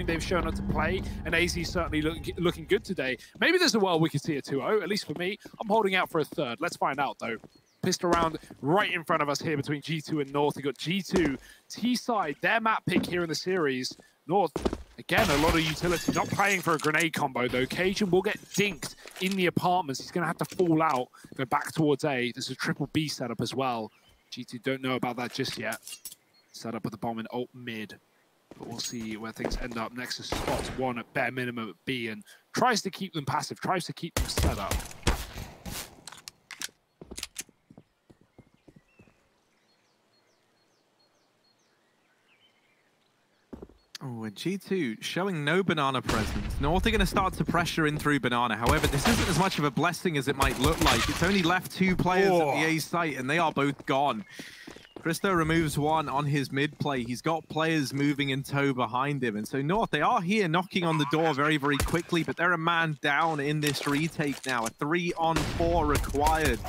considering they've shown up to play, and AZ certainly look, looking good today. Maybe there's a world we could see a 2-0, at least for me. I'm holding out for a third. Let's find out, though. Pissed around right in front of us here between G2 and North. You've got G2, T-side, their map pick here in the series. North, again, a lot of utility. Not playing for a grenade combo, though. Cajun will get dinked in the apartments. He's going to have to fall out, go back towards A. There's a triple B setup as well. G2 don't know about that just yet. Set up with the bomb in alt mid. But we'll see where things end up. Nexa spots one at bare minimum at B and tries to keep them passive, tries to keep them set up. Oh, and G2 showing no banana presence. North are going to start to pressure in through banana. However, this isn't as much of a blessing as it might look like. It's only left two players oh. at the A site, and they are both gone. Cristo removes one on his mid play. He's got players moving in tow behind him. And so North, they are here knocking on the door very, very quickly, but they're a man down in this retake now. A three on four required.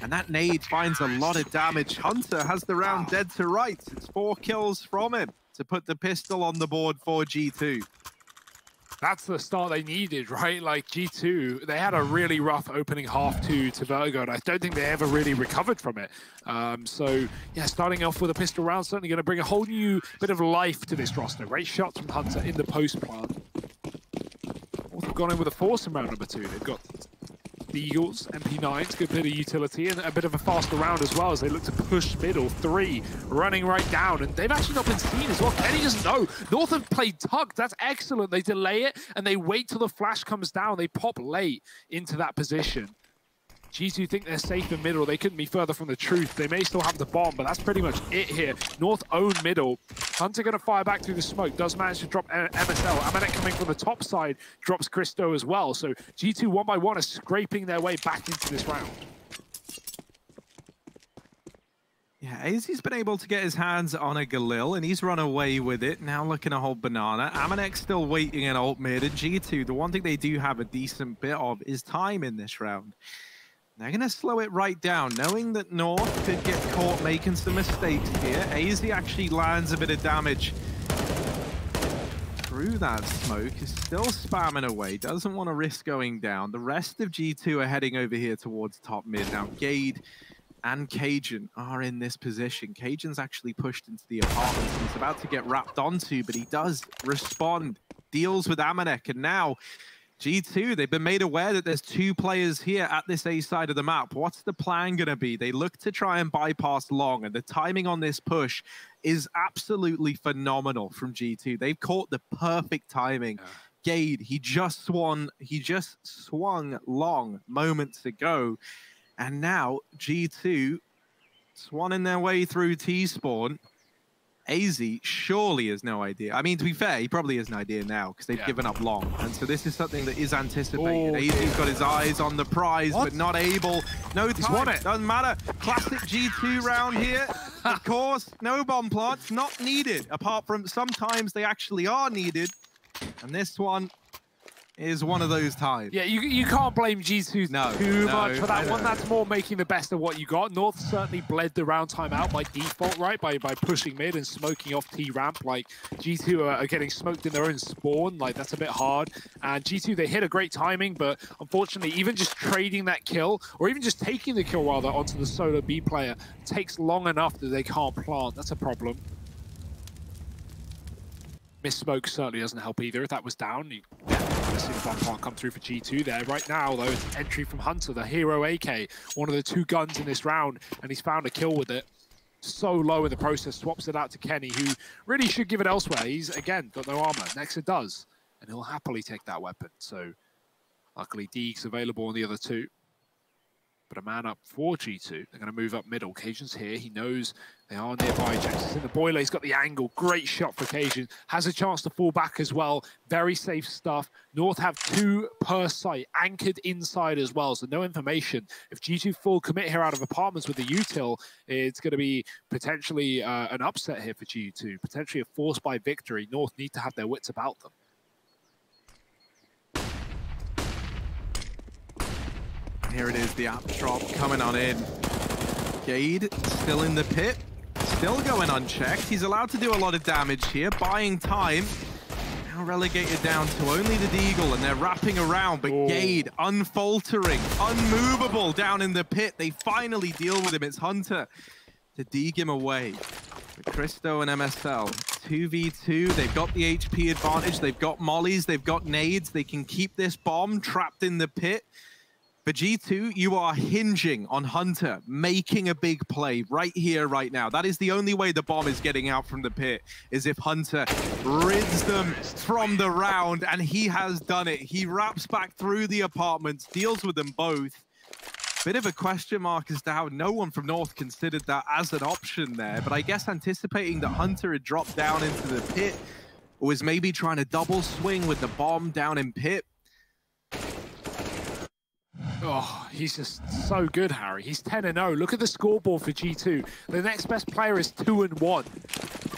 And that nade finds a lot of damage. Hunter has the round dead to rights. It's four kills from him to put the pistol on the board for G2. That's the start they needed, right? Like G2, they had a really rough opening half to, to Vertigo, and I don't think they ever really recovered from it. Um, so, yeah, starting off with a pistol round, certainly going to bring a whole new bit of life to this roster. Great shots from Hunter in the post plant. Also gone in with a force in round number two. They've got the Eagles, MP9s, good bit of utility and a bit of a faster round as well as they look to push middle. Three running right down, and they've actually not been seen as well. Kenny doesn't know. North have played tucked. That's excellent. They delay it and they wait till the flash comes down. They pop late into that position. G2 think they're safe in middle. They couldn't be further from the truth. They may still have the bomb, but that's pretty much it here. North own middle. Hunter going to fire back through the smoke. Does manage to drop MSL. Amanek coming from the top side drops Cristo as well. So G2 one by one are scraping their way back into this round. Yeah, AZ's been able to get his hands on a Galil, and he's run away with it. Now looking to hold Banana. Amanek still waiting in alt mid, and G2, the one thing they do have a decent bit of is time in this round. They're going to slow it right down, knowing that North could get caught making some mistakes here. AZ actually lands a bit of damage through that smoke, is still spamming away, doesn't want to risk going down. The rest of G2 are heading over here towards top mid. Now, Gade and Cajun are in this position. Cajun's actually pushed into the apartment. He's about to get wrapped onto, but he does respond, deals with Amanek, and now G2, they've been made aware that there's two players here at this A side of the map. What's the plan going to be? They look to try and bypass long, and the timing on this push is absolutely phenomenal from G2. They've caught the perfect timing. Yeah. Gade, he just swung, he just swung long moments ago, and now G2 swanning their way through T-spawn AZ surely has no idea. I mean, to be mm. fair, he probably has an idea now because they've yeah. given up long. And so this is something that is anticipated. Oh, AZ's got his eyes on the prize, what? but not able. No time. He's won it. Doesn't matter. Classic G2 round here. of course, no bomb plots, not needed. Apart from sometimes they actually are needed. And this one, is one of those times. Yeah, you, you can't blame G2 no, too no, much for that one. That's more making the best of what you got. North certainly bled the round time out by default, right? By by pushing mid and smoking off T ramp. Like G2 are, are getting smoked in their own spawn. Like that's a bit hard. And G2 they hit a great timing, but unfortunately, even just trading that kill or even just taking the kill rather onto the solo B player takes long enough that they can't plant. That's a problem. Miss Smoke certainly doesn't help either. If that was down, you definitely see the bomb plant come through for G2 there. Right now, though, it's entry from Hunter, the hero AK, one of the two guns in this round, and he's found a kill with it. So low in the process, swaps it out to Kenny, who really should give it elsewhere. He's, again, got no armor. Nexa does, and he'll happily take that weapon. So, luckily, Deeg's available on the other two but a man up for G2. They're going to move up middle. Cajun's here. He knows they are nearby. Jackson's in the boiler. He's got the angle. Great shot for Cajun. Has a chance to fall back as well. Very safe stuff. North have two per site, anchored inside as well, so no information. If G2 full commit here out of apartments with the util, it's going to be potentially uh, an upset here for G2, potentially a force by victory. North need to have their wits about them. Here it is, the app drop coming on in. Gade still in the pit, still going unchecked. He's allowed to do a lot of damage here, buying time. Now relegated down to only the Deagle, and they're wrapping around, but oh. Gade unfaltering, unmovable down in the pit. They finally deal with him. It's Hunter to dig him away. Cristo and MSL, 2v2. They've got the HP advantage. They've got mollies. They've got nades. They can keep this bomb trapped in the pit. For G2, you are hinging on Hunter making a big play right here, right now. That is the only way the bomb is getting out from the pit, is if Hunter rids them from the round, and he has done it. He wraps back through the apartments, deals with them both. Bit of a question mark as to how no one from North considered that as an option there, but I guess anticipating that Hunter had dropped down into the pit, or was maybe trying to double swing with the bomb down in pit, Oh, he's just so good, Harry. He's 10 and 0. Look at the scoreboard for G2. The next best player is 2 and 1.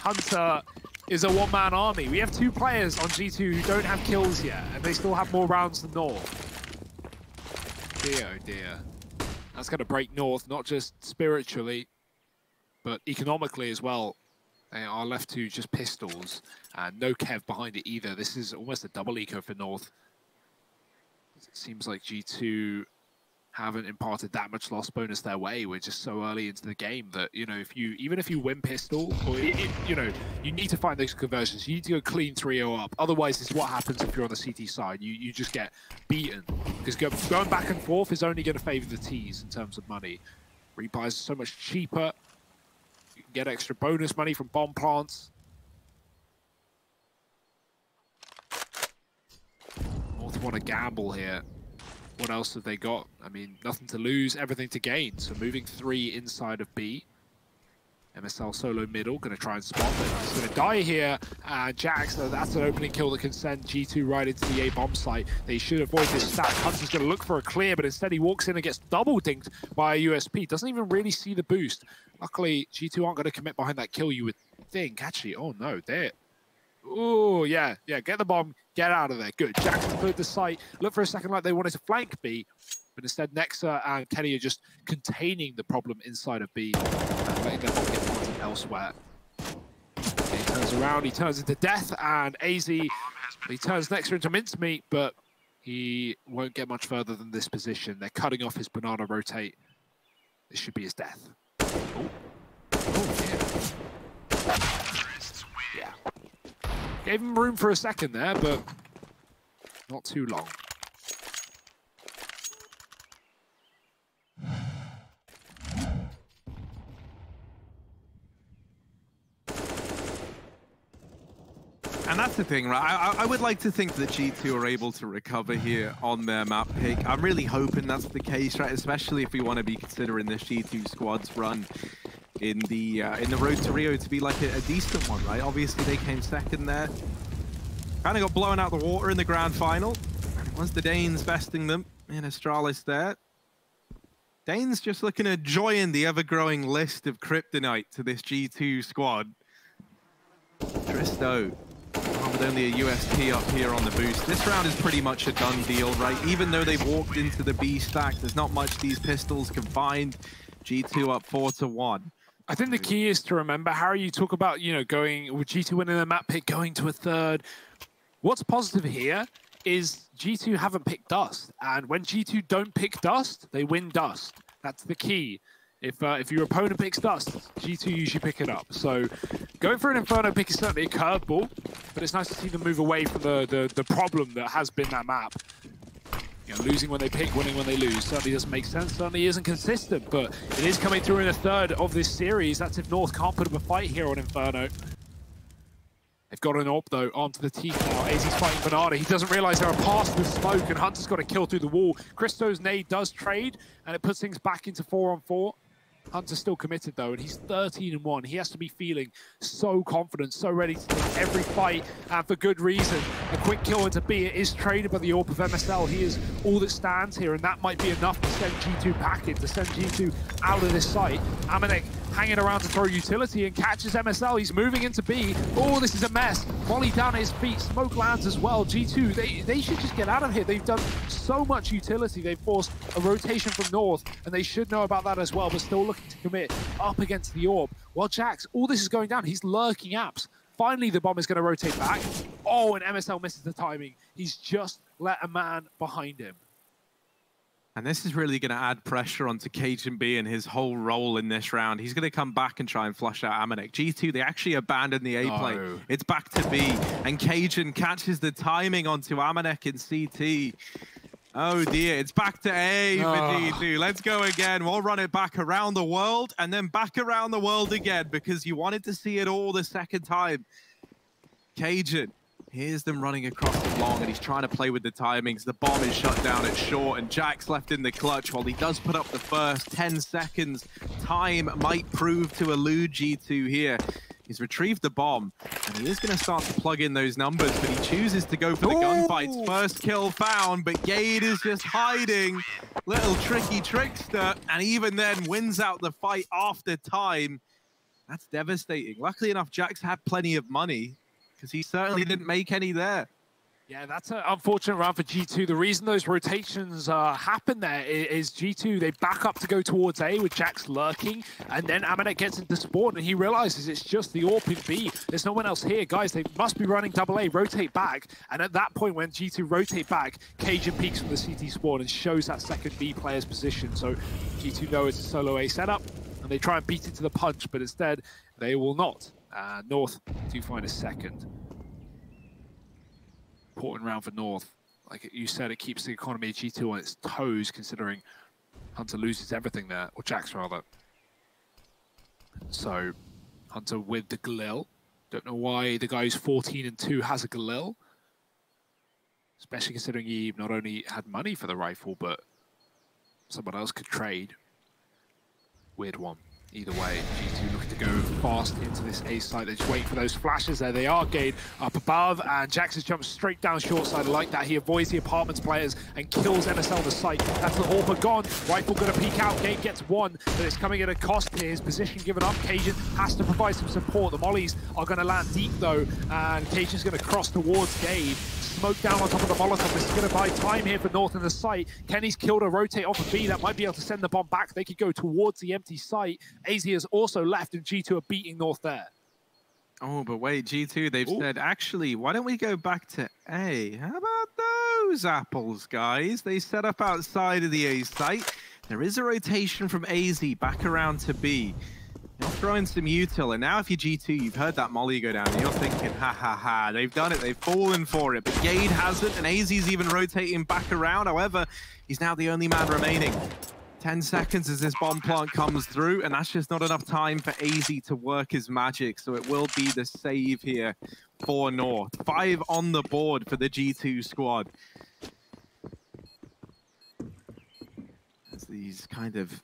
Hunter is a one-man army. We have two players on G2 who don't have kills yet, and they still have more rounds than North. Dear, oh dear. That's going to break North, not just spiritually, but economically as well. They are left to just pistols, and no Kev behind it either. This is almost a double eco for North. It seems like G2 haven't imparted that much loss bonus their way. We're just so early into the game that, you know, if you even if you win pistol, or, it, you know, you need to find those conversions. You need to go clean 3-0 up. Otherwise, is what happens if you're on the CT side. You you just get beaten. Because go, going back and forth is only going to favor the Ts in terms of money. Rebuys are so much cheaper. You can get extra bonus money from bomb plants. North want to gamble here what else have they got? I mean, nothing to lose, everything to gain. So moving three inside of B. MSL solo middle, going to try and spot them. He's going to die here. And Jax, that's an opening kill that can send G2 right into the A-bomb site. They should avoid this stack. Hunter's going to look for a clear, but instead he walks in and gets double dinked by a USP. Doesn't even really see the boost. Luckily, G2 aren't going to commit behind that kill, you would think. Actually, oh no, they're Oh, yeah, yeah. Get the bomb, get out of there. Good. Jax cleared the site. Look for a second like they wanted to flank B, but instead Nexa and Kenny are just containing the problem inside of B and letting get planted elsewhere. he turns around, he turns into death, and AZ, he turns Nexa into mincemeat, but he won't get much further than this position. They're cutting off his banana rotate. This should be his death. Oh, oh yeah. Gave him room for a second there, but not too long. And that's the thing, right? I, I, would like to think that G2 are able to recover here on their map pick. I'm really hoping that's the case, right? Especially if we want to be considering this G2 squad's run in the uh, in the road to Rio to be like a, a, decent one, right? Obviously they came second there. Kind of got blown out the water in the grand final. Was the Danes besting them in Astralis there. Danes just looking to join the ever-growing list of kryptonite to this G2 squad. Christo with only a USP up here on the boost. This round is pretty much a done deal, right? Even though they've walked into the B stack, there's not much these pistols can find. G2 up 4 to 1. I think the key is to remember, Harry, you talk about, you know, going with G2 winning the map pick, going to a third. What's positive here is G2 haven't picked Dust. And when G2 don't pick Dust, they win Dust. That's the key. If uh, if your opponent picks Dust, G2 usually pick it up. So going for an Inferno pick is certainly a curveball, but it's nice to see them move away from the, the, the problem that has been that map. You know, losing when they pick, winning when they lose. Certainly doesn't make sense, certainly isn't consistent, but it is coming through in the third of this series. That's if North can't put up a fight here on Inferno. They've got an AWP though onto the teeth now. AZ's fighting Bernardo. He doesn't realize they're past the smoke and Hunter's got a kill through the wall. Cristo's nade does trade and it puts things back into four on four. Hunter's still committed though, and he's 13 and 1. He has to be feeling so confident, so ready to take every fight, and for good reason. A quick kill into B it is traded by the AWP of MSL. He is all that stands here, and that might be enough to send G2 packing, to send G2 out of this site. Amanek hanging around to throw utility and catches MSL. He's moving into B. Oh, this is a mess. Molly down at his feet. Smoke lands as well. G2, they, they should just get out of here. They've done so much utility. They've forced a rotation from North, and they should know about that as well, but still looking to commit up against the orb. Well, Jax, all this is going down. He's lurking apps Finally, the bomb is going to rotate back. Oh, and MSL misses the timing. He's just let a man behind him. And this is really going to add pressure onto Cajun B and his whole role in this round. He's going to come back and try and flush out Amanek. G2, they actually abandoned the A play. No. It's back to B. And Cajun catches the timing onto Amanek in CT. Oh dear, it's back to A for Oh. G2. Let's go again. We'll run it back around the world and then back around the world again because you wanted to see it all the second time. Cajun, here's them running across the long and he's trying to play with the timings. The bomb is shut down at short and Jax left in the clutch while he does put up the first 10 seconds. Time might prove to elude G2 here. He's retrieved the bomb and he is going to start to plug in those numbers, but he chooses to go for the gunfights. First kill found, but Gade is just hiding. Little tricky trickster, and even then wins out the fight after time. That's devastating. Luckily enough, Jax had plenty of money because he certainly didn't make any there. Yeah, that's an unfortunate round for G2. The reason those rotations uh, happen there is, is G2, they back up to go towards A with Jax lurking, and then Amanek gets into spawn, and he realizes it's just the AWP in B. There's no one else here. Guys, they must be running double A, rotate back, and at that point when G2 rotate back, Cajun peeks from the CT spawn and shows that second B player's position. So G2 know it's a solo A setup, and they try and beat it to the punch, but instead, they will not. Uh, North do find a second important round for North. Like you said, it keeps the economy of G2 on its toes, considering Hunter loses everything there, or Jax rather. So Hunter with the Galil. Don't know why the guy who's 14 and 2 has a Galil. Especially considering he not only had money for the rifle, but someone else could trade. Weird one. Either way, G2 to go fast into this A side. They're just waiting for those flashes. There they are, Gade up above, and Jax has jumped straight down short side. Like that. He avoids the apartments players and kills MSL the site. That's the AWPer gone. Rifle gonna peek out. Gade gets one, but it's coming at a cost here. His position given up. Cajun has to provide some support. The mollies are gonna land deep though, and Cajun's gonna cross towards Gade. Smoke down on top of the Molotov. This is going to buy time here for North in the site. Kenny's killed a rotate off of B. That might be able to send the bomb back. They could go towards the empty site. AZ has also left, and G2 are beating North there. Oh, but wait, G2, they've Ooh. said, actually, why don't we go back to A? How about those apples, guys? They set up outside of the A site. There is a rotation from AZ back around to B. They'll throw in some util, and now if you're G2, you've heard that molly go down, and you're thinking, ha ha ha, they've done it, they've fallen for it. But Gade hasn't, and AZ's even rotating back around. However, he's now the only man remaining. 10 seconds as this bomb plant comes through, and that's just not enough time for AZ to work his magic, so it will be the save here for North. Five on the board for the G2 squad. As these kind of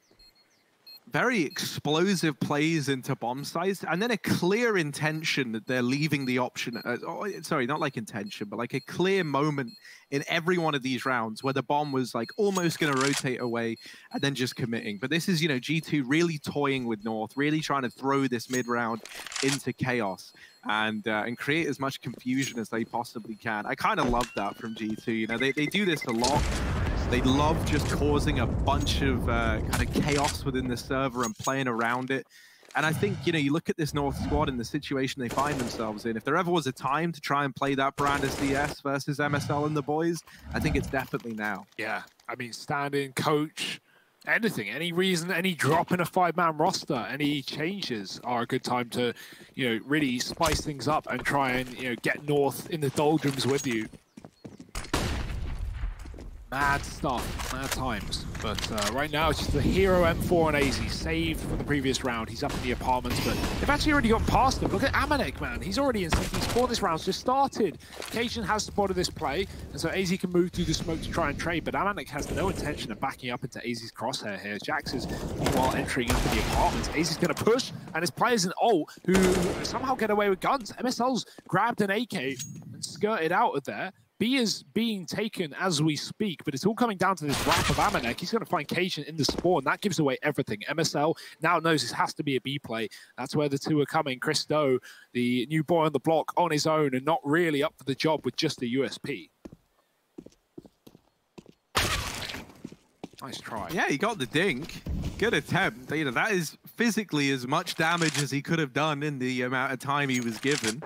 very explosive plays into bomb sites, and then a clear intention that they're leaving the option. Uh, oh, sorry, not like intention, but like a clear moment in every one of these rounds where the bomb was like almost going to rotate away and then just committing. But this is, you know, G2 really toying with North, really trying to throw this mid round into chaos and uh, and create as much confusion as they possibly can. I kind of love that from G2. You know, they, they do this a lot. They love just causing a bunch of uh, kind of chaos within the server and playing around it. And I think, you know, you look at this North squad and the situation they find themselves in. If there ever was a time to try and play that brand of CS versus MSL and the boys, I think it's definitely now. Yeah, I mean, stand-in, coach, anything, any reason, any drop in a five-man roster, any changes are a good time to, you know, really spice things up and try and, you know, get North in the doldrums with you. Mad stuff, mad times. But uh, right now, it's just the hero M4 and AZ saved from the previous round. He's up in the apartments, but they've actually already got past him. Look at Amanek, man. He's already in CT spawn. This round's just started. Cajun has spotted this play, and so AZ can move through the smoke to try and trade, but Amanek has no intention of backing up into AZ's crosshair here. Jax is, meanwhile, entering into the apartments. AZ's going to push, and his players in ult who somehow get away with guns. MSL's grabbed an AK and skirted out of there. B is being taken as we speak, but it's all coming down to this wrap of Amanek. He's going to find Cajun in the spawn. That gives away everything. MSL now knows this has to be a B play. That's where the two are coming. Christo, the new boy on the block, on his own and not really up for the job with just the USP. Nice try. Yeah, he got the dink. Good attempt. You know, that is physically as much damage as he could have done in the amount of time he was given.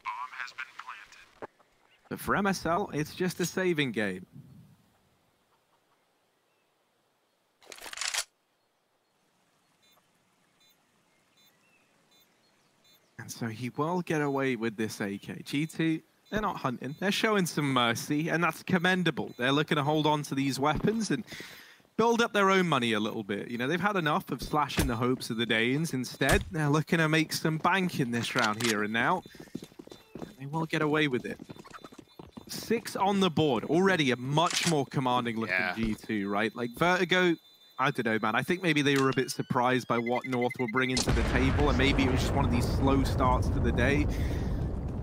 But for MSL, it's just a saving game. And so he will get away with this AK. G2, they're not hunting. They're showing some mercy, and that's commendable. They're looking to hold on to these weapons and build up their own money a little bit. You know, they've had enough of slashing the hopes of the Danes. Instead, they're looking to make some bank in this round here and now. And they will get away with it. Six on the board. Already a much more commanding looking Yeah. G2, right? Like Vertigo, I don't know, man. I think maybe they were a bit surprised by what North were bringing to the table, and maybe it was just one of these slow starts to the day.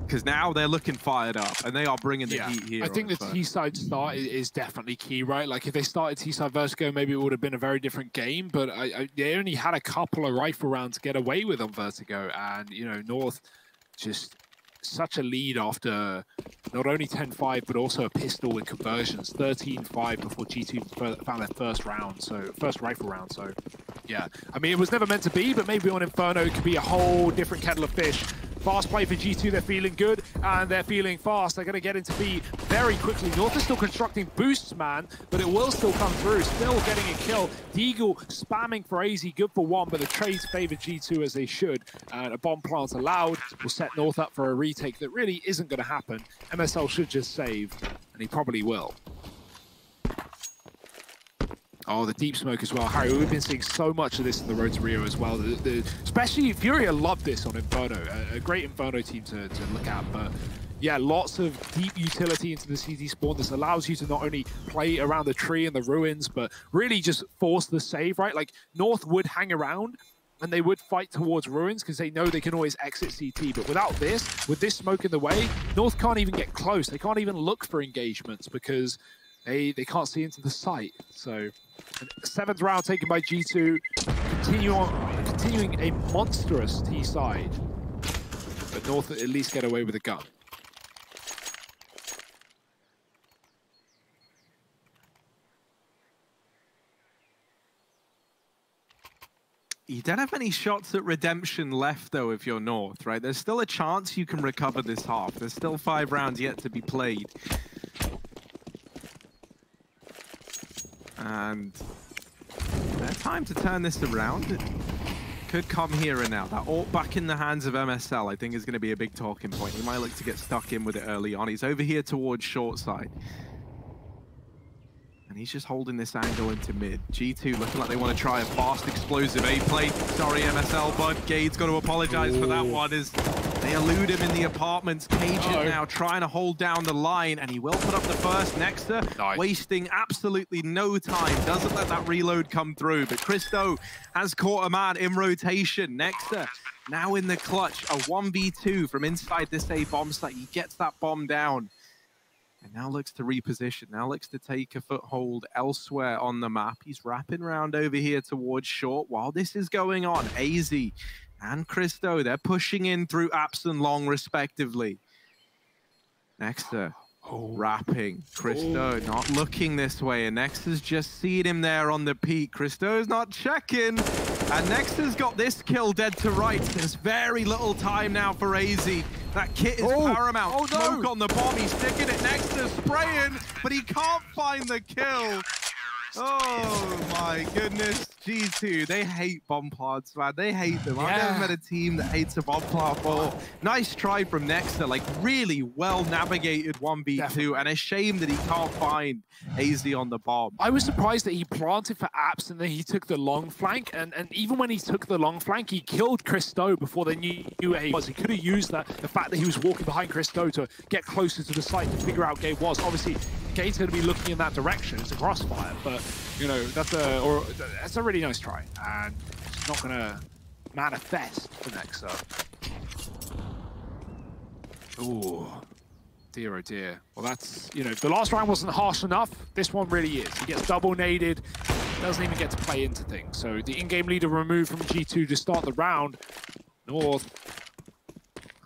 Because now they're looking fired up, and they are bringing the Yeah, heat here. I think the Vertigo. T-side start is definitely key, right? Like if they started T-side Vertigo, maybe it would have been a very different game. But I, I, they only had a couple of rifle rounds to get away with on Vertigo, and you know North just such a lead after not only 10-5 but also a pistol with conversions. 13-5 before G2 found their first round so first rifle round so yeah. I mean it was never meant to be but maybe on Inferno it could be a whole different kettle of fish fast play for G2 they're feeling good and they're feeling fast. They're going to get into B very quickly. North is still constructing boosts man but it will still come through. Still getting a kill. Deagle spamming for AZ good for one but the trades favor G2 as they should. And a bomb plant allowed will set North up for a retake that really isn't going to happen MSL should just save and he probably will Oh, the deep smoke as well. Harry, we've been seeing so much of this in the Road to Rio as well. The, the, especially Furia loved this on Inferno. A, a great Inferno team to, to look at. But yeah, lots of deep utility into the CT spawn. This allows you to not only play around the tree and the ruins, but really just force the save, right? Like North would hang around and they would fight towards ruins because they know they can always exit CT. But without this, with this smoke in the way, North can't even get close. They can't even look for engagements because they they can't see into the site. So seventh round taken by G2, continue on, continuing a monstrous T side. But North at least get away with a gun. You don't have any shots at redemption left, though, if you're North, right? There's still a chance you can recover this half. There's still five rounds yet to be played. And time to turn this around it could come here and now. That ult back in the hands of MSL, I think, is going to be a big talking point. He might look to get stuck in with it early on. He's over here towards short side. And he's just holding this angle into mid. G2 looking like they want to try a fast, explosive A-play. Sorry, MSL, bud. Gade's got to apologize for that one as they elude him in the apartments. Cajun now trying to hold down the line, and he will put up the first. Nexa Nice. wasting absolutely no time. Doesn't let that reload come through, but Christo has caught a man in rotation. Nexa now in the clutch, a 1v2 from inside this A bomb site. He gets that bomb down. And now looks to reposition, now looks to take a foothold elsewhere on the map. He's wrapping around over here towards short. While this is going on, AZ and Christo, they're pushing in through Apps and Long respectively. Nexter uh, Oh, wrapping. Christo Oh. not looking this way, and Nexter's just seen him there on the peak. Christo's not checking, and Nexter's got this kill dead to rights. There's very little time now for AZ. That kit is Oh. paramount. Oh, no. Smoke on the bomb. He's sticking it. Nexter spraying, but he can't find the kill. Oh my goodness. G2, they hate bomb plants, man. They hate them. I've never met a team that hates a bomb plant before. Nice try from Nexter, like really well navigated 1v2, Definitely. and a shame that he can't find AZ on the bomb. I was surprised that he planted for apps and then he took the long flank. And, and even when he took the long flank, he killed Christo before they knew who he was. He could have used that, the fact that he was walking behind Christo to get closer to the site to figure out Gade was. Obviously, Gade's going to be looking in that direction. It's a crossfire, but you know that's a or that's a really nice try, and it's not to manifest for Nexa. Ooh. Dear oh dear. Well, that's, you know, the last round wasn't harsh enough. This one really is. He gets double naded, doesn't even get to play into things. So the in-game leader removed from G2 to start the round. North,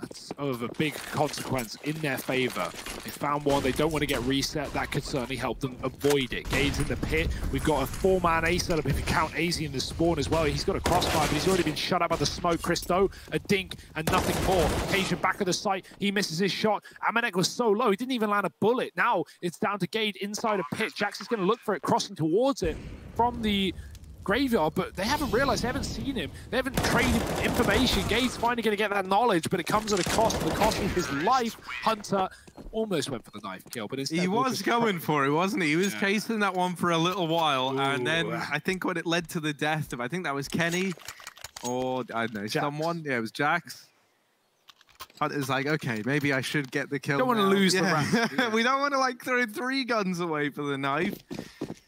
that's of a big consequence in their favor. They found one, they don't want to get reset. That could certainly help them avoid it. Gade's in the pit. We've got a four-man A setup if you count AZ in the spawn as well. He's got a crossfire, but he's already been shut out by the smoke. Christo, a dink, and nothing more. Cajun back of the site. He misses his shot. Amanek was so low, he didn't even land a bullet. Now it's down to Gade inside a pit. Jax is going to look for it, crossing towards it from the graveyard, but they haven't realized, they haven't seen him. They haven't traded information. Gade's finally going to get that knowledge, but it comes at a cost. The cost of his life. Hunter almost went for the knife kill, but instead... He was going for it, wasn't he? He was yeah. chasing that one for a little while, Ooh. and then I think when it led to the death of, I think that was Kenny, or, I don't know, Jax. someone. Yeah, it was Jax. Hunter's like, okay, maybe I should get the kill Don't wanna now. lose the round, yeah. we don't want to, like, throw three guns away for the knife.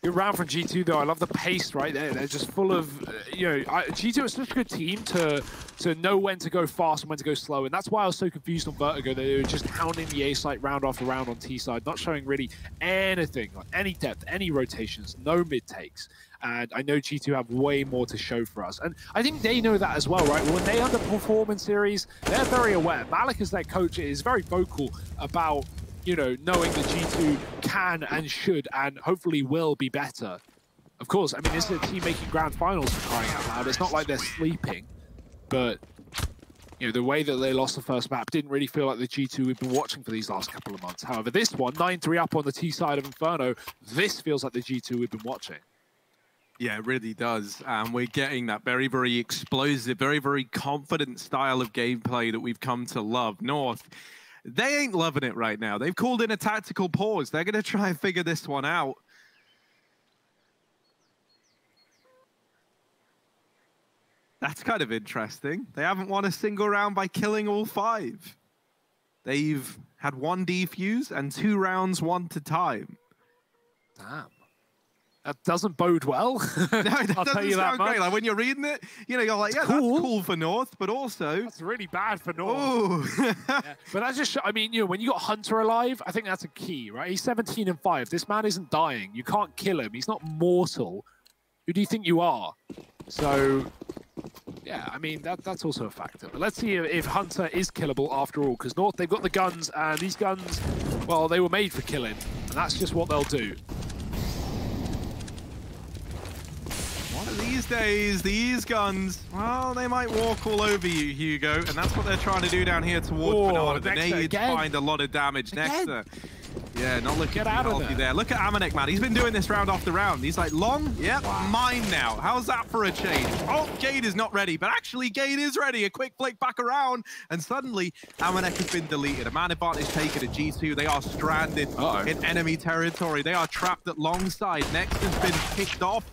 Good round from G2 though. I love the pace right there. They're just full of, uh, you know, I, G2 is such a good team to to know when to go fast and when to go slow. And that's why I was so confused on Vertigo. They were just pounding the A site round after round on T side, not showing really anything, like any depth, any rotations, no mid takes. And I know G2 have way more to show for us. And I think they know that as well, right? When they underperform in series, they're very aware. Malek, as their coach, is very vocal about you know, knowing that G2 can and should and hopefully will be better. Of course, I mean, this is a team making grand finals for crying out loud. It's not like they're sleeping, but, you know, the way that they lost the first map didn't really feel like the G2 we've been watching for these last couple of months. However, this one, 9-3 up on the T side of Inferno, this feels like the G2 we've been watching. Yeah, it really does. And we're getting that very, very explosive, very, very confident style of gameplay that we've come to love. North, they ain't loving it right now. They've called in a tactical pause. They're going to try and figure this one out. That's kind of interesting. They haven't won a single round by killing all five. They've had one defuse and two rounds one to time. Damn. That doesn't bode well. No, that I'll doesn't tell you that sound great. Like when you're reading it, you know, you're like, yeah, cool. that's cool for North, but also, That's really bad for North. Yeah, But that's just, I mean, you know, when you got Hunter alive, I think that's a key, right? He's 17 and 5. This man isn't dying. You can't kill him. He's not mortal. Who do you think you are? So, yeah, I mean, that that's also a factor. But let's see if, if Hunter is killable after all, because North, they've got the guns, and these guns, well, they were made for killing, and that's just what they'll do. These days, these guns, well, they might walk all over you, Hugo, and that's what they're trying to do down here towards Oh, Banana. The nades again. find a lot of damage. Again. Nexter. Yeah, not looking Get out healthy there. there. Look at Amanek, man. He's been doing this round after round. He's like, long? Yep, mine now. How's that for a change? Oh, Gade is not ready, but actually Gade is ready. A quick flick back around, and suddenly Amanek has been deleted. A man advantage taken at G2. They are stranded Uh-oh. in enemy territory. They are trapped at long side. Next has been kicked off.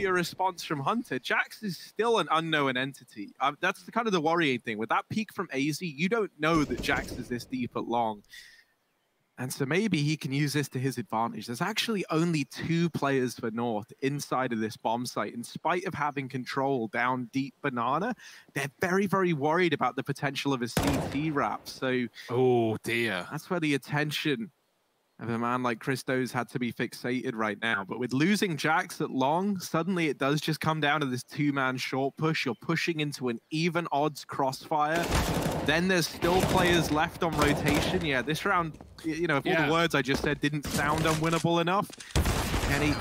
Be a response from Hunter. Jax is still an unknown entity. Um, that's the kind of the worrying thing. With that peak from AZ, you don't know that Jax is this deep at long. And so maybe he can use this to his advantage. There's actually only two players for North inside of this bomb site. In spite of having control down deep banana, they're very, very worried about the potential of a CT wrap. So Oh, dear. that's where the attention of a man like Christo's had to be fixated right now. But with losing Jax at long, suddenly it does just come down to this two-man short push. You're pushing into an even odds crossfire. Then there's still players left on rotation. Yeah, this round, you know, if all the words I just said didn't sound unwinnable enough, Kenny,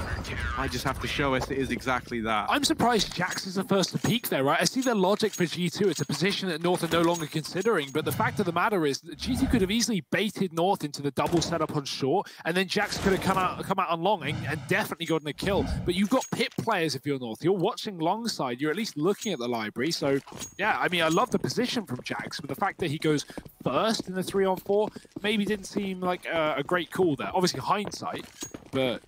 I just have to show us it is exactly that. I'm surprised Jax is the first to peak there, right? I see the logic for G2. It's a position that North are no longer considering, but the fact of the matter is G2 could have easily baited North into the double setup on short, and then Jax could have come out come out on long and, and definitely gotten a kill. But you've got pit players if you're North. You're watching long side. You're at least looking at the library. So, yeah, I mean, I love the position from Jax, but the fact that he goes first in the three on four maybe didn't seem like a, a great call there. Obviously, hindsight, but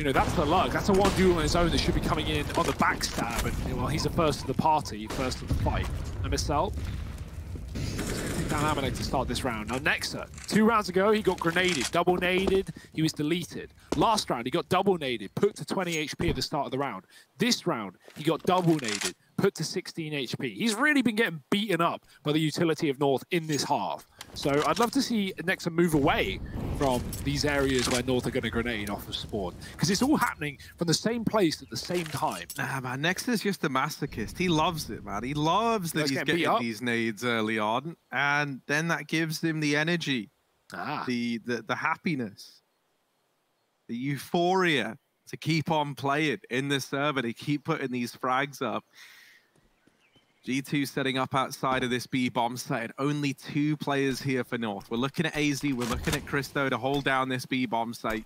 you know, that's the luck. That's a one duel on his own that should be coming in on the backstab. And, well, he's the first of the party, first of the fight. And MSL. Down Amanek to start this round. Now, Nexa, two rounds ago, he got grenaded, double naded, he was deleted. Last round, he got double naded, put to 20 HP at the start of the round. This round, he got double naded, put to 16 HP. He's really been getting beaten up by the utility of North in this half. So I'd love to see Nexa move away from these areas where North are going to grenade off of spawn. Because it's all happening from the same place at the same time. Nah, man, Next is just a masochist. He loves it, man. He loves that Let's he's get getting these nades early on, and then that gives him the energy, Ah, the the, the happiness, the euphoria to keep on playing in the server, to keep putting these frags up. G2 setting up outside of this B bomb site. Only two players here for North. We're looking at AZ, we're looking at Christo to hold down this B bomb site.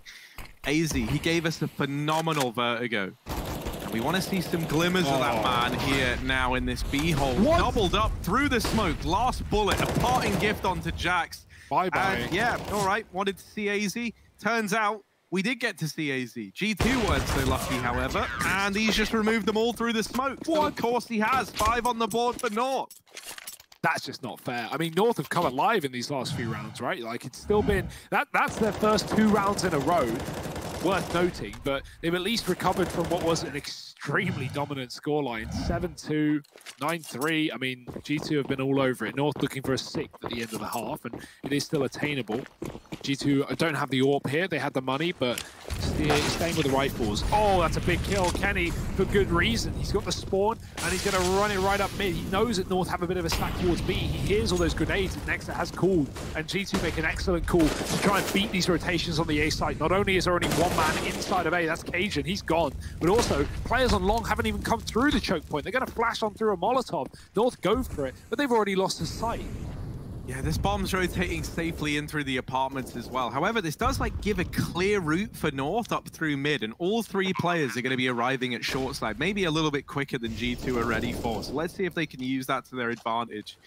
AZ, he gave us a phenomenal vertigo. And we want to see some glimmers of that Oh. man here now in this B hole. What? Doubled up through the smoke. Last bullet, a parting gift onto Jax. bye-bye. And yeah, all right, wanted to see AZ. Turns out we did get to see AZ. G2 weren't so lucky, however, and he's just removed them all through the smoke. What? of course he has. Five on the board for North. that's just not fair. I mean, North have come alive in these last few rounds, right? Like it's still been that that's their first two rounds in a row. Worth noting, but they've at least recovered from what was an extremely dominant scoreline 7-2, 9-3. I mean, G2 have been all over it. North looking for a sixth at the end of the half, and it is still attainable. G2 don't have the AWP here. They had the money, but st- staying with the rifles. Oh, that's a big kill. Kenny, for good reason. He's got the spawn, and he's going to run it right up mid. He knows that North have a bit of a stack towards B. He hears all those grenades that Nexa has called, and G2 make an excellent call to try and beat these rotations on the A side. Not only is there only one man inside of A, that's Cajun, he's gone, but also players on long haven't even come through the choke point. They're going to flash on through a Molotov. North go for it, but they've already lost his sight. Yeah, this bomb's rotating safely in through the apartments as well. However, this does like give a clear route for North up through mid, and all three players are going to be arriving at short side, maybe a little bit quicker than G2 are ready for. So let's see if they can use that to their advantage.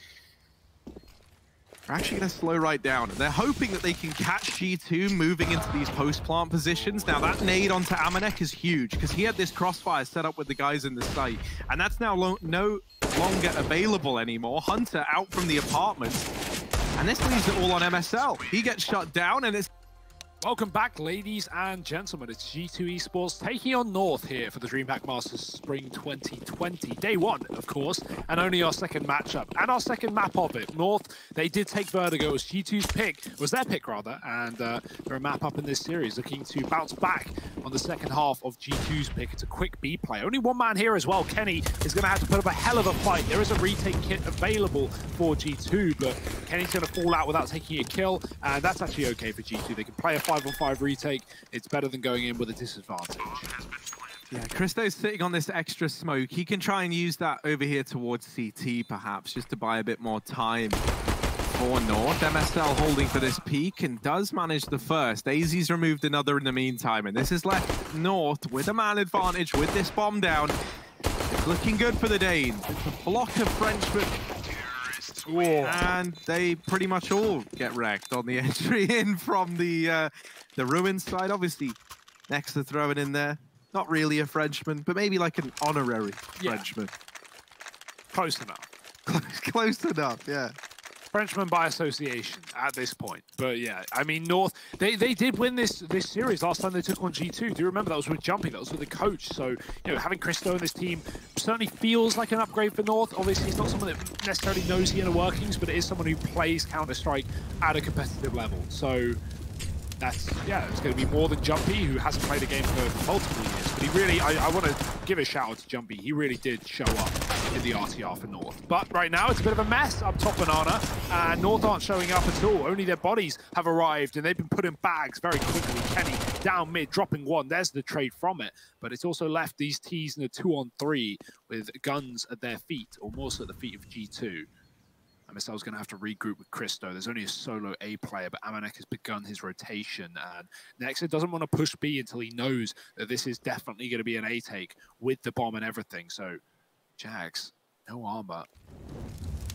They're actually going to slow right down. They're hoping that they can catch G2 moving into these post-plant positions. Now, that nade onto Amanek is huge because he had this crossfire set up with the guys in the site, and that's now lo no longer available anymore. Hunter out from the apartment, and this leaves it all on MSL. He gets shut down, and it's Welcome back, ladies and gentlemen. It's G2 Esports taking on North here for the DreamHack Masters Spring 2020. Day one, of course, and only our second matchup and our second map of it. North, they did take Vertigo. Was G2's pick, was their pick rather, and uh, they're a map up in this series looking to bounce back on the second half of G2's pick. It's a quick B play. Only one man here as well. Kenny is going to have to put up a hell of a fight. There is a retake kit available for G2, but Kenny's going to fall out without taking a kill, and that's actually okay for G2. They can play a 5 on 5 retake. It's better than going in with a disadvantage. Yeah, Christo's sitting on this extra smoke. He can try and use that over here towards CT, perhaps, just to buy a bit more time for North. MSL holding for this peak and does manage the first. AZ's removed another in the meantime, and this has left North with a man advantage with this bomb down. It's looking good for the Danes. It's a block of And they pretty much all get wrecked on the entry in from the uh, the ruins side. Obviously, next to throw it in there. Not really a Frenchman, but maybe like an honorary Yeah. Frenchman. Close enough. Close, close enough, yeah. Frenchman by association at this point. But yeah, I mean North they, they did win this this series last time they took on G2. Do you remember that was with Jumpy, that was with the coach. So, you know, having Christo in this team certainly feels like an upgrade for North. Obviously he's not someone that necessarily knows the inner workings, but it is someone who plays Counter-Strike at a competitive level. So that's yeah, it's going to be more than Jumpy, who hasn't played a game for multiple years. But he really, I, I want to give a shout out to Jumpy. He really did show up in the RTR for North. But right now, it's a bit of a mess up top Banana, and North aren't showing up at all. Only their bodies have arrived, and they've been put in bags very quickly. Kenny down mid, dropping one. There's the trade from it. But it's also left these T's in a two-on-three with guns at their feet, or more so at the feet of G2. MSL's going to have to regroup with Christo. There's only a solo A player, but Amanek has begun his rotation. And Nexa doesn't want to push B until he knows that this is definitely going to be an A take with the bomb and everything. So, Jax, no armor.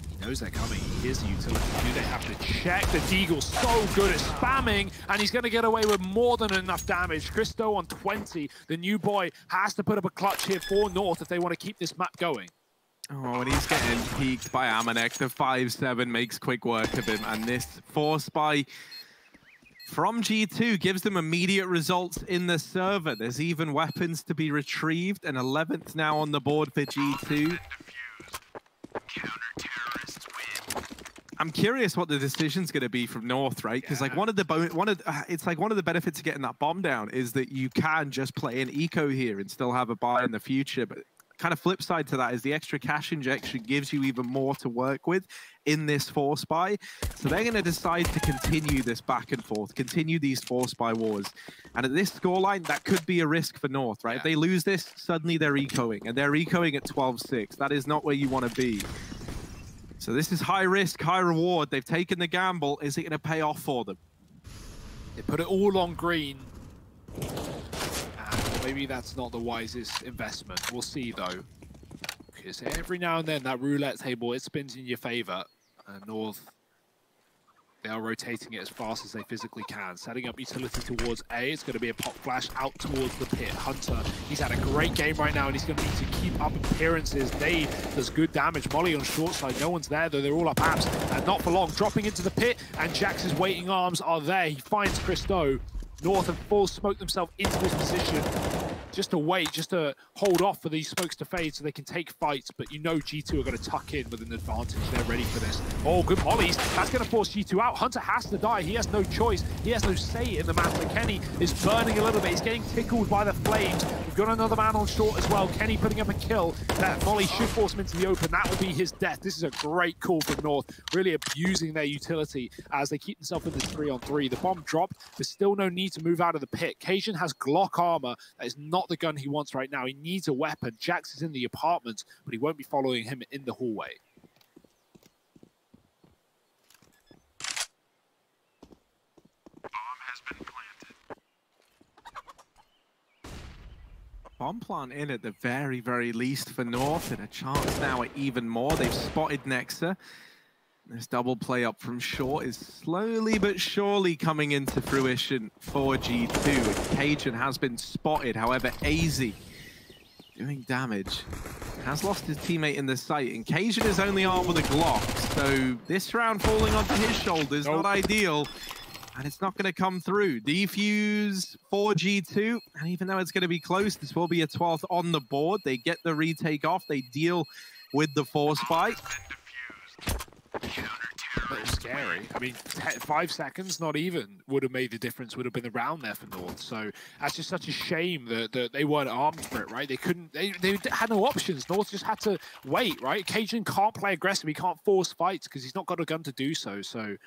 He knows they're coming. He the utility. Do they have to check? The Deagle's so good at spamming, and he's going to get away with more than enough damage. Christo on 20. The new boy has to put up a clutch here for North if they want to keep this map going. Oh, and he's getting peeked by Amanek. The 5-7 makes quick work of him. And this force by from G2 gives them immediate results in the server. There's even weapons to be retrieved. And 11th now on the board for G2. I'm curious what the decision's going to be from North, right? Because yeah. like one of the one of uh, it's like one of the benefits of getting that bomb down is that you can just play an eco here and still have a buy in the future. But kind of flip side to that is the extra cash injection gives you even more to work with in this force buy. So they're going to decide to continue this back and forth, continue these force buy wars. And at this scoreline, that could be a risk for North, right? Yeah. If they lose this, suddenly they're ecoing, and they're ecoing at 12-6. That is not where you want to be. So this is high risk, high reward. They've taken the gamble. Is it going to pay off for them? They put it all on green maybe that's not the wisest investment. We'll see, though. Because every now and then, that roulette table, it spins in your favor. And North, they are rotating it as fast as they physically can. Setting up utility towards A. It's going to be a pop flash out towards the pit. Hunter, he's had a great game right now, and he's going to need to keep up appearances. Gade does good damage. Molly on short side. No one's there, though. They're all up apps. And not for long. Dropping into the pit, and Jax's waiting arms are there. He finds Christo. North have full smoked themselves into this position just to wait, just to hold off for these smokes to fade so they can take fights. But you know G2 are going to tuck in with an advantage. They're ready for this. Oh, good mollies. That's going to force G2 out. Hunter has to die. He has no choice. He has no say in the matter. Kenny is burning a little bit. He's getting tickled by the flames. We've got another man on short as well. Kenny putting up a kill. That molly should force him into the open. That will be his death. This is a great call from North. Really abusing their utility as they keep themselves in this three on three. The bomb dropped. There's still no need to move out of the pit. Cajun has Glock armor. That is not the gun he wants right now. He needs a weapon. Jax is in the apartment, but he won't be following him in the hallway. bomb plant in at the very, very least for North, and a chance now at even more. They've spotted Nexa. This double play up from short is slowly but surely coming into fruition for G2. Cajun has been spotted, however, AZ doing damage. Has lost his teammate in the sight, and Cajun is only armed with a Glock, so this round falling onto his shoulders, nope. not ideal. And it's not going to come through. Defuse for G2, and even though it's going to be close, this will be a 12th on the board. They get the retake off, they deal with the force fight scary. I mean, five seconds, not even, would have made the difference, would have been around there for North. So that's just such a shame that, that they weren't armed for it, right? They couldn't, they, they had no options. North just had to wait, right? Cajun can't play aggressive. He can't force fights because he's not got a gun to do so. So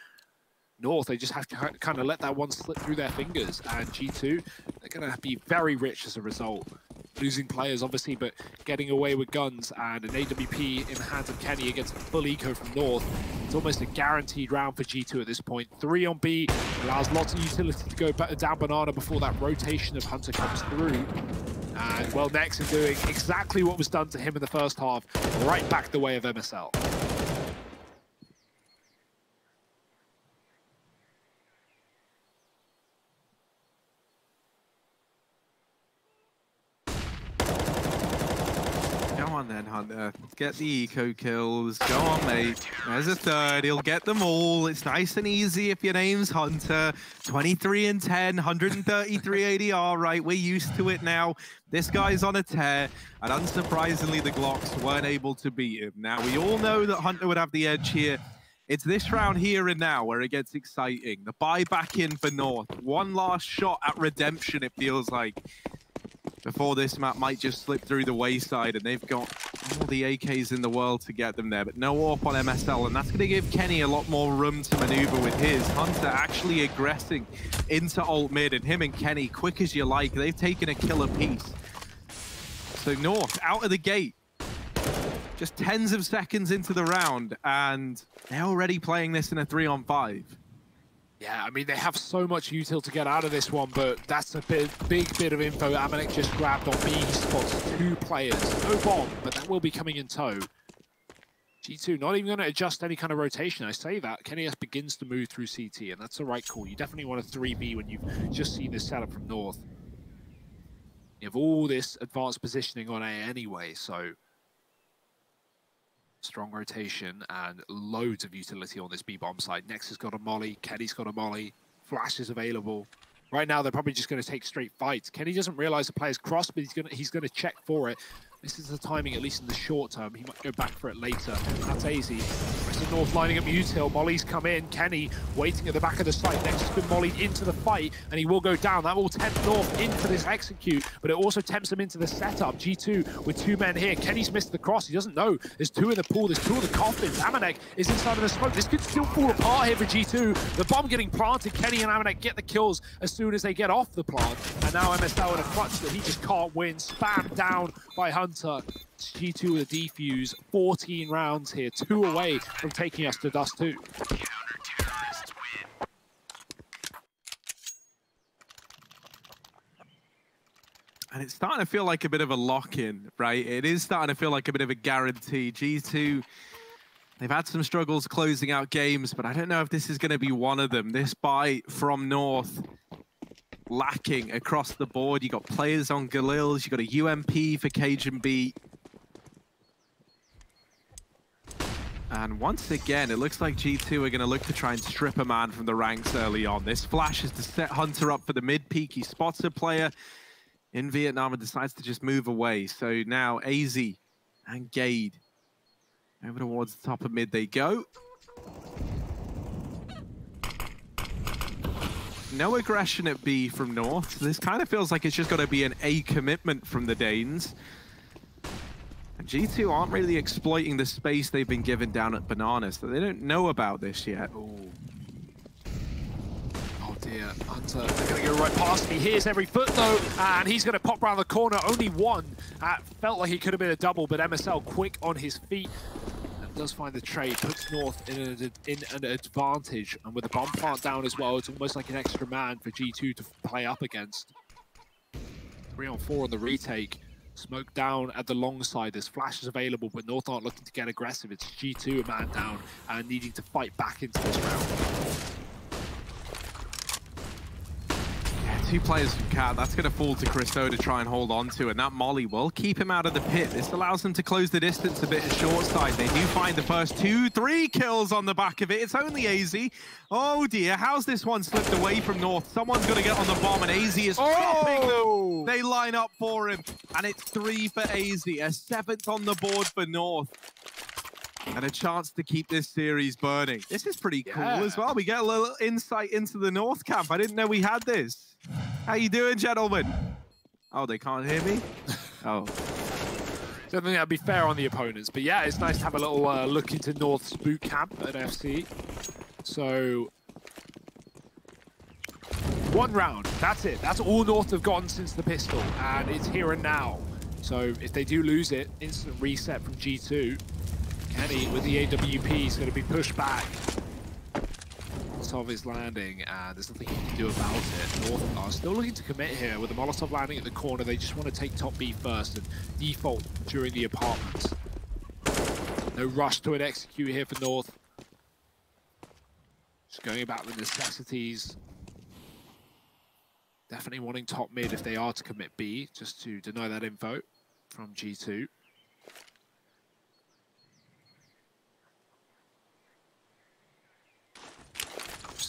North, they just have to kind of let that one slip through their fingers. And G2, they're going to be very rich as a result losing players, obviously, but getting away with guns and an AWP in the hands of Kenny against a full eco from North. It's almost a guaranteed round for G2 at this point. Three on B allows lots of utility to go down Banana before that rotation of Hunter comes through. And, well, Nex is doing exactly what was done to him in the first half, right back the way of MSL. Hunter. Get the eco kills. Go on, mate. There's a third. He'll get them all. It's nice and easy if your name's Hunter. 23 and 10, 133 ADR, right? We're used to it now. This guy's on a tear, and unsurprisingly, the Glocks weren't able to beat him. Now, we all know that Hunter would have the edge here. It's this round here and now where it gets exciting. The buy back in for North. One last shot at redemption, it feels like before this map might just slip through the wayside and they've got all the AKs in the world to get them there, but no AWP on MSL, and that's going to give Kenny a lot more room to maneuver with his. Hunter actually aggressing into alt mid, and him and Kenny, quick as you like, they've taken a killer piece. So North, out of the gate, just tens of seconds into the round, and they're already playing this in a three on five. Yeah, I mean, they have so much util to get out of this one, but that's a big, big bit of info. Amanek just grabbed on B. Spots two players. No bomb, but that will be coming in tow. G2 not even going to adjust any kind of rotation. I say that. Kenny S begins to move through CT, and that's the right call. You definitely want a 3B when you've just seen this setup from North. You have all this advanced positioning on A anyway, so strong rotation and loads of utility on this B-bomb side. Nex has got a molly, Kenny's got a molly, Flash is available. Right now, they're probably just going to take straight fights. Kenny doesn't realize the player's crossed, but he's going he's going to check for it. This is the timing, at least in the short term. He might go back for it later. That's easy. To North lining up Util. Molly's come in. Kenny waiting at the back of the site. Nex has been mollied into the fight, and he will go down. That will tempt North into this execute, but it also tempts him into the setup. G2 with two men here. Kenny's missed the cross. He doesn't know. There's two in the pool. There's two in the coffins. Amanek is inside of the smoke. This could still fall apart here for G2. The bomb getting planted. Kenny and Amanek get the kills as soon as they get off the plant. And now MSL in a clutch that he just can't win. Spam down by Hunter. G2 with a defuse. 14 rounds here. Two away from taking us to Dust 2. And it's starting to feel like a bit of a lock-in, right? It is starting to feel like a bit of a guarantee. G2, they've had some struggles closing out games, but I don't know if this is going to be one of them. This buy from North lacking across the board. You got players on Galils, you got a UMP for Cajunb. And once again, it looks like G2 are going to look to try and strip a man from the ranks early on. This flash is to set Hunter up for the mid peak. He spots a player in Vietnam and decides to just move away. So now AZ and Gade over towards the top of mid they go. No aggression at B from North. This kind of feels like it's just got to be an A commitment from the Danes. And G2 aren't really exploiting the space they've been given down at Bananas, so they don't know about this yet. Ooh. Oh dear, Hunter, they're going to go right past me. Here's every foot though, and he's going to pop around the corner. Only one. Uh, felt like he could have been a double, but MSL quick on his feet does find the trade, puts North in an, in an advantage, and with the bomb plant down as well, it's almost like an extra man for G2 to play up against. Three on four on the retake. Smoke down at the long side. There's flashes available, but North aren't looking to get aggressive. It's G2 a man down and needing to fight back into this round. Two players from Cat. That's going to fall to Christo to try and hold on to, and that Molly will keep him out of the pit. This allows them to close the distance a bit at short side. They do find the first two, three kills on the back of it. It's only AZ. Oh dear, how's this one slipped away from North? Someone's going to get on the bomb, and AZ is oh! them. They line up for him, and it's three for AZ, a seventh on the board for North and a chance to keep this series burning. This is pretty cool yeah. as well. We get a little insight into the North camp. I didn't know we had this. How you doing, gentlemen? Oh, they can't hear me? Oh. Don't think that'd be fair on the opponents, but yeah, it's nice to have a little uh, look into North's boot camp at FC. So, one round, that's it. That's all North have gotten since the pistol, and it's here and now. So if they do lose it, instant reset from G2. Kenny with the AWP is going to be pushed back Molotov is landing, and there's nothing he can do about it. North are still looking to commit here with the Molotov landing at the corner. They just want to take top B first and default during the apartments. No rush to an execute here for North. Just going about the necessities. Definitely wanting top mid if they are to commit B, just to deny that info from G2.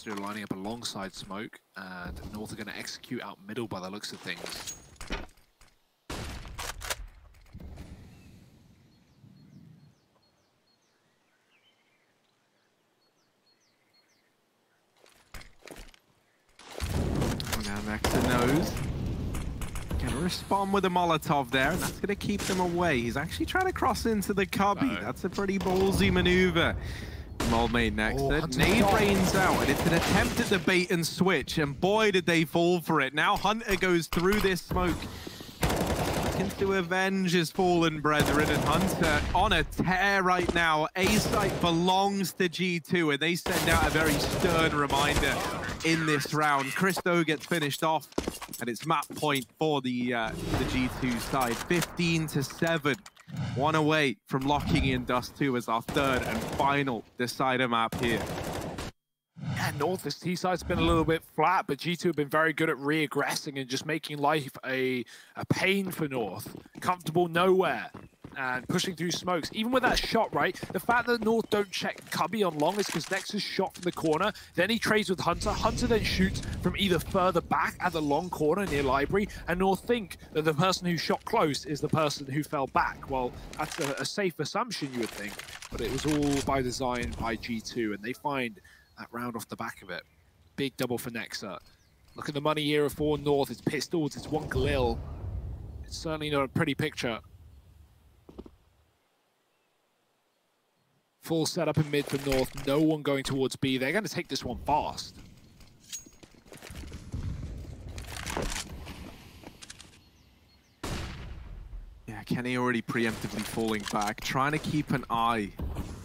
Monster lining up alongside Smoke, and North are going to execute out middle by the looks of things. Now Nexa knows. Gonna respond with a Molotov there, and that's gonna keep them away. He's actually trying to cross into the cubby. -oh. That's a pretty ballsy maneuver. Mold made next. Oh, Nade rains out, and it's an attempt at the bait and switch, and boy, did they fall for it. Now Hunter goes through this smoke. Looking to avenge his fallen brethren, and Hunter on a tear right now. A-site belongs to G2, and they send out a very stern reminder in this round. Christo gets finished off, and it's map point for the, uh, the G2 side, 15 to 7. One away from locking in Dust 2 as our third and final decider map here. Yeah, North, this T-side's been a little bit flat, but G2 have been very good at re-aggressing and just making life a, a pain for North. Comfortable nowhere and pushing through smokes. Even with that shot, right, the fact that North don't check Cubby on long is because Nexa's shot from the corner, then he trades with Hunter. Hunter then shoots from either further back at the long corner near Library, and North think that the person who shot close is the person who fell back. Well, that's a, a safe assumption, you would think. but it was all by design by G2, and they find that round off the back of it. Big double for Nexa. Look at the money here for North. It's pistols, it's one Galil. It's certainly not a pretty picture. Full setup in mid for North. No one going towards B. They're going to take this one fast. Yeah, Kenny already preemptively falling back, trying to keep an eye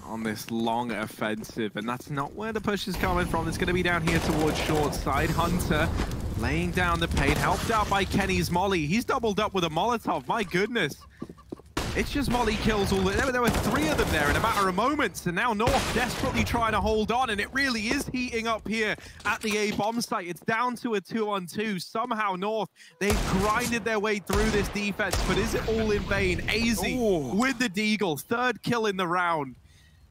on this long offensive, and that's not where the push is coming from. It's going to be down here towards short side. Hunter laying down the pain, helped out by Kenny's Molly. He's doubled up with a Molotov, my goodness. It's just Molly kills all the... There were three of them there in a matter of moments, and now North desperately trying to hold on, and it really is heating up here at the A bomb site. It's down to a two-on-two. Somehow North, they've grinded their way through this defense, but is it all in vain? AZ with the Deagle, third kill in the round.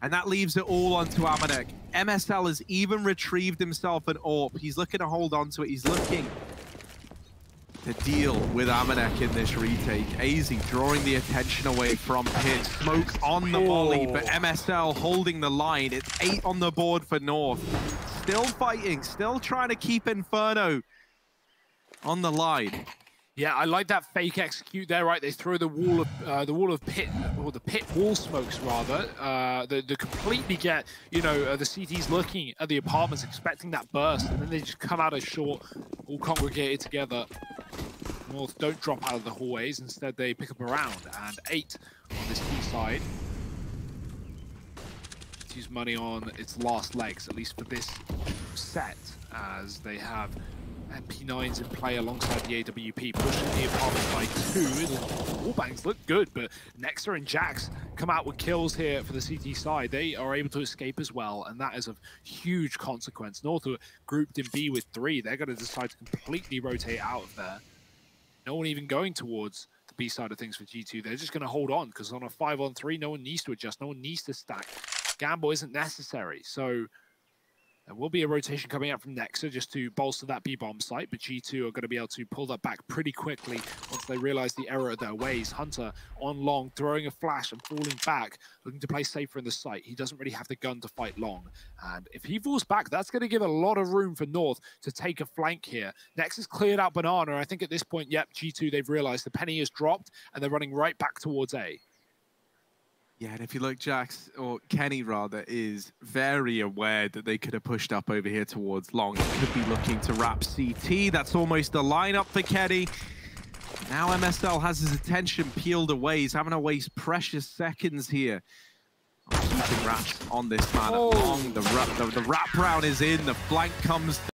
And that leaves it all onto Amanek. MSL has even retrieved himself an AWP. He's looking to hold on to it. He's looking to deal with Amanek in this retake. AZ drawing the attention away from Pit. Smoke on the volley, but MSL holding the line. It's eight on the board for North. Still fighting, still trying to keep Inferno on the line. Yeah, I like that fake execute there, right? They throw the wall of uh, the wall of pit, or the pit wall smokes rather. Uh, the the completely get, you know, uh, the CTs looking at the apartments, expecting that burst, and then they just come out as short, all congregated together. North don't drop out of the hallways, instead they pick up a round, and eight on this T side. Let's use money on its last legs, at least for this set, as they have MP9s in play alongside the AWP, pushing the apartment by two. The wall look good, but Nexa and Jax come out with kills here for the CT side. They are able to escape as well, and that is of huge consequence. North are grouped in B with three. They're going to decide to completely rotate out of there. No one even going towards the B side of things for G2. They're just going to hold on, because on a 5 on 3, no one needs to adjust. No one needs to stack. Gamble isn't necessary, so there will be a rotation coming out from Nexa just to bolster that B-bomb site, but G2 are going to be able to pull that back pretty quickly once they realize the error of their ways. Hunter on long, throwing a flash and falling back, looking to play safer in the site. He doesn't really have the gun to fight long. And if he falls back, that's going to give a lot of room for North to take a flank here. Nexa's cleared out Banana. I think at this point, yep, G2, they've realized the penny has dropped and they're running right back towards A. Yeah, and if you look, Jax, or Kenny rather, is very aware that they could have pushed up over here towards long. He could be looking to wrap CT. That's almost the lineup for Kenny. Now MSL has his attention peeled away. He's having to waste precious seconds here. Keeping wraps on this man. Oh. Long, the, the, the wrap round is in, the flank comes